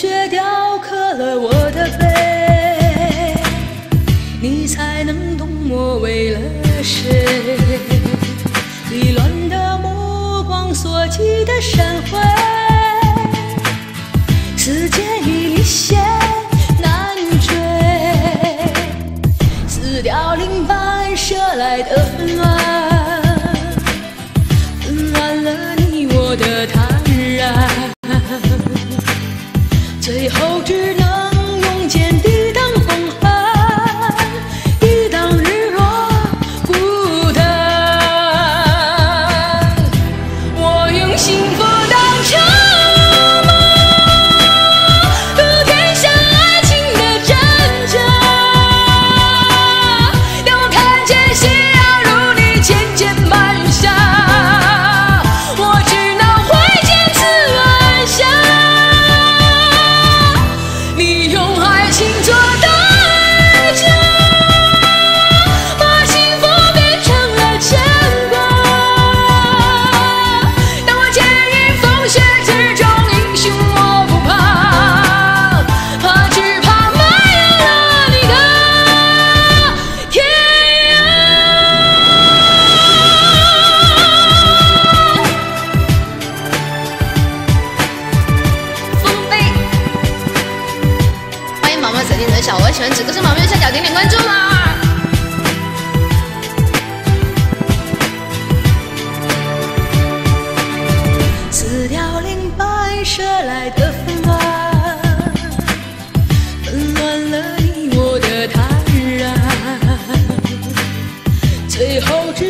雪雕刻了我的背，你才能懂我为了谁。离乱的目光所及的山灰，时间与你线难追，撕掉鳞斑射来的纷乱，纷乱了你我的他最后只小鹅，喜欢此歌声，毛毛右下角点点关注啦。撕掉鳞斑射来的纷乱，纷乱了你我的坦然，最后只